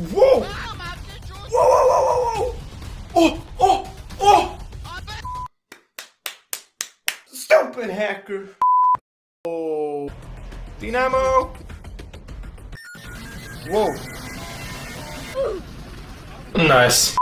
Whoa! Whoa, whoa, whoa, whoa, whoa! Oh, oh, oh! Stupid hacker! Oh, Dynamo! Whoa! Nice.